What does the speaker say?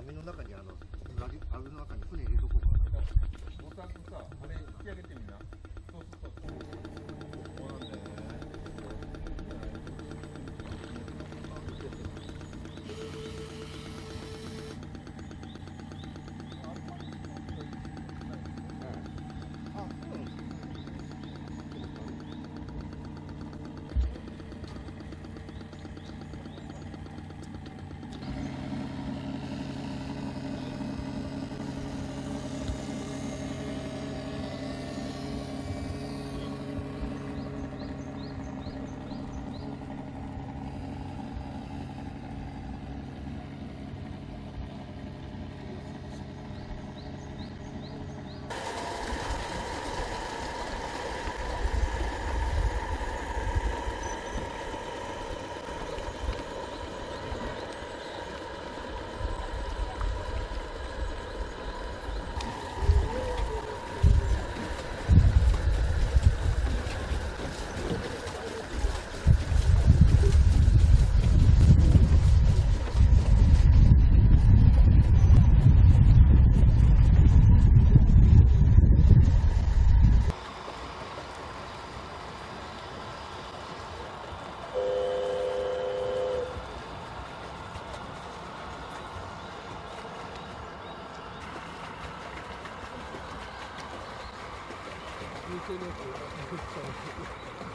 網の中にあの網の中に船入れとこうかな。ボタンとさあれ引き上げてみな。そうそうそうってねって